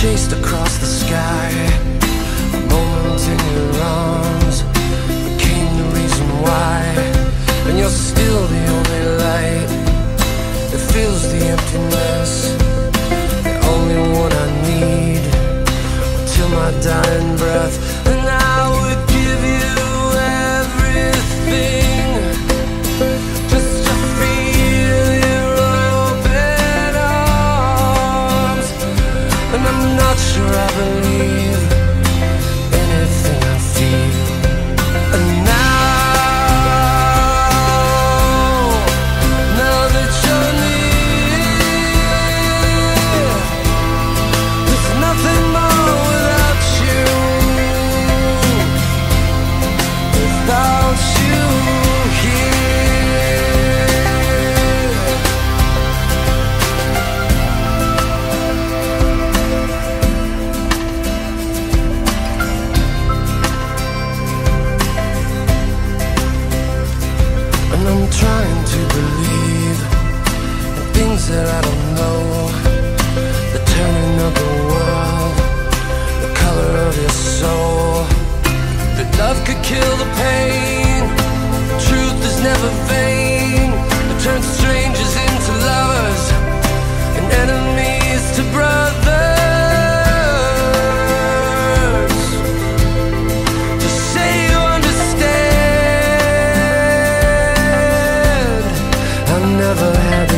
chased across the sky. A moment in your arms Became the reason why? And you're still the only light That fills the emptiness. The only one I need Till my dying breath that I don't know. The turning of the world The color of your soul. That love could kill the pain the Truth is never vain. It turns strangers into lovers And enemies to brothers. Never had